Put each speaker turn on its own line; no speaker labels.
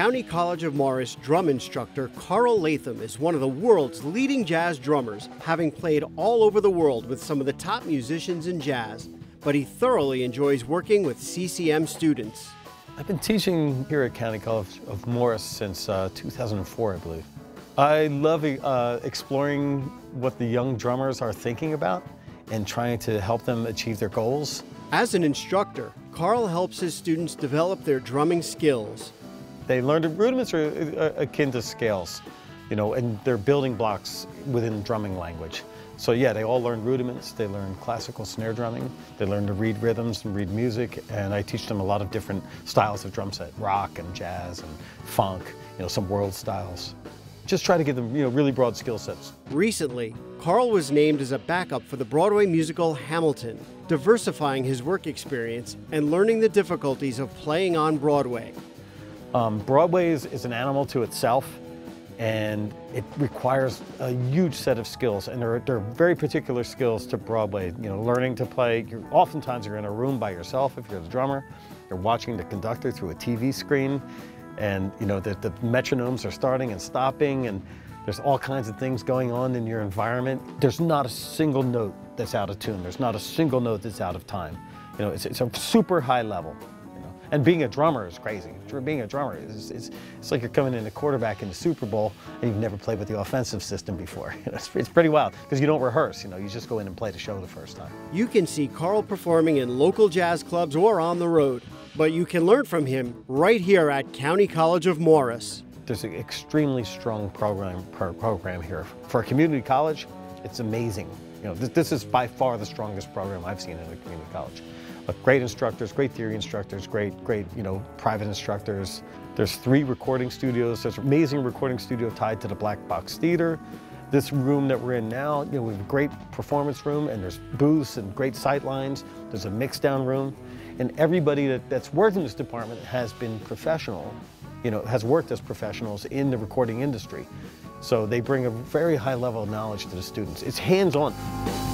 County College of Morris drum instructor Karl Latham is one of the world's leading jazz drummers, having played all over the world with some of the top musicians in jazz. But he thoroughly enjoys working with CCM students.
I've been teaching here at County College of Morris since uh, 2004, I believe. I love uh, exploring what the young drummers are thinking about and trying to help them achieve their goals.
As an instructor, Carl helps his students develop their drumming skills.
They learn rudiments are uh, akin to scales, you know, and they're building blocks within drumming language. So yeah, they all learn rudiments, they learn classical snare drumming, they learn to read rhythms and read music, and I teach them a lot of different styles of drum set, rock and jazz and funk, you know, some world styles. Just try to give them, you know, really broad skill sets.
Recently, Karl was named as a backup for the Broadway musical Hamilton, diversifying his work experience and learning the difficulties of playing on Broadway.
Um, Broadway is, is an animal to itself and it requires a huge set of skills and there are, there are, very particular skills to Broadway. You know, learning to play, you're, oftentimes you're in a room by yourself if you're the drummer, you're watching the conductor through a TV screen and you know, the, the metronomes are starting and stopping and there's all kinds of things going on in your environment. There's not a single note that's out of tune. There's not a single note that's out of time. You know, it's, it's a super high level. And being a drummer is crazy. Being a drummer is it's, it's like you're coming in a quarterback in the Super Bowl and you've never played with the offensive system before. it's, it's pretty wild because you don't rehearse. You know, you just go in and play the show the first time.
You can see Karl performing in local jazz clubs or on the road, but you can learn from him right here at County College of Morris.
There's an extremely strong program program here for a community college. It's amazing. You know, this, this is by far the strongest program I've seen in a community college. But great instructors, great theory instructors, great, great, you know, private instructors. There's three recording studios. There's an amazing recording studio tied to the Black Box Theater. This room that we're in now, you know, we have a great performance room and there's booths and great sight lines. There's a mix down room. And everybody that, that's worked in this department has been professional, you know, has worked as professionals in the recording industry. So they bring a very high level of knowledge to the students. It's hands-on.